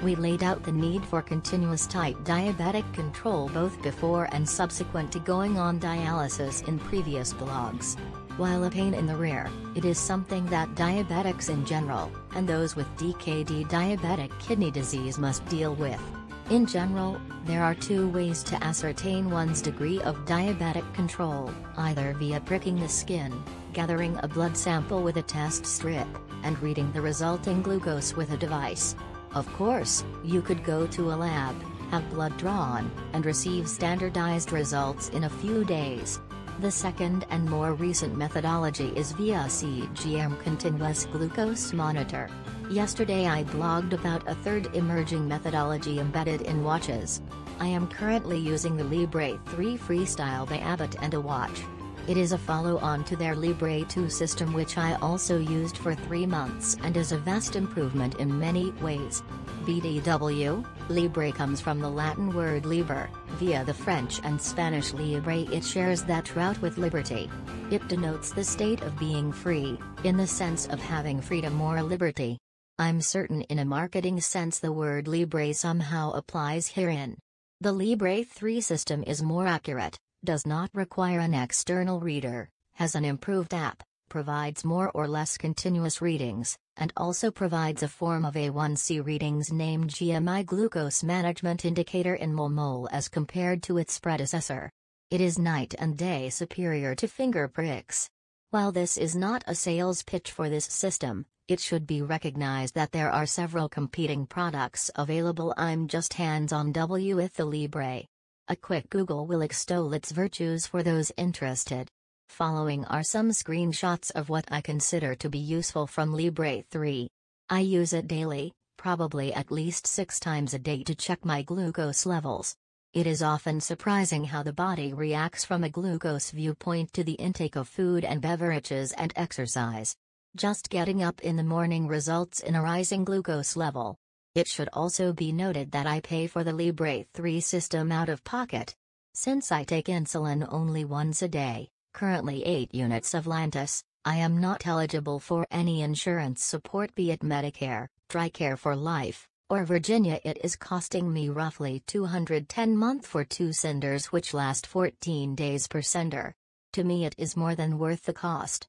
We laid out the need for continuous type diabetic control both before and subsequent to going on dialysis in previous blogs. While a pain in the rear, it is something that diabetics in general, and those with DKD diabetic kidney disease must deal with. In general, there are two ways to ascertain one's degree of diabetic control, either via pricking the skin, gathering a blood sample with a test strip, and reading the resulting glucose with a device. Of course, you could go to a lab, have blood drawn, and receive standardized results in a few days. The second and more recent methodology is via CGM continuous glucose monitor. Yesterday I blogged about a third emerging methodology embedded in watches. I am currently using the Libre 3 Freestyle by Abbott and a watch. It is a follow-on to their Libre 2 system which I also used for three months and is a vast improvement in many ways. BDW, Libre comes from the Latin word liber, via the French and Spanish libre it shares that route with liberty. It denotes the state of being free, in the sense of having freedom or liberty. I'm certain in a marketing sense the word libre somehow applies herein. The Libre 3 system is more accurate, does not require an external reader, has an improved app, provides more or less continuous readings, and also provides a form of A1C readings named GMI Glucose Management Indicator in mmol as compared to its predecessor. It is night and day superior to finger pricks. While this is not a sales pitch for this system, it should be recognized that there are several competing products available I'm just hands-on W with the Libre. A quick Google will extol its virtues for those interested. Following are some screenshots of what I consider to be useful from Libre 3. I use it daily, probably at least six times a day to check my glucose levels. It is often surprising how the body reacts from a glucose viewpoint to the intake of food and beverages and exercise. Just getting up in the morning results in a rising glucose level. It should also be noted that I pay for the Libre 3 system out of pocket. Since I take insulin only once a day, currently 8 units of Lantus, I am not eligible for any insurance support be it Medicare, TRICARE for Life, or Virginia it is costing me roughly 210 month for two sensors which last 14 days per sender. To me it is more than worth the cost.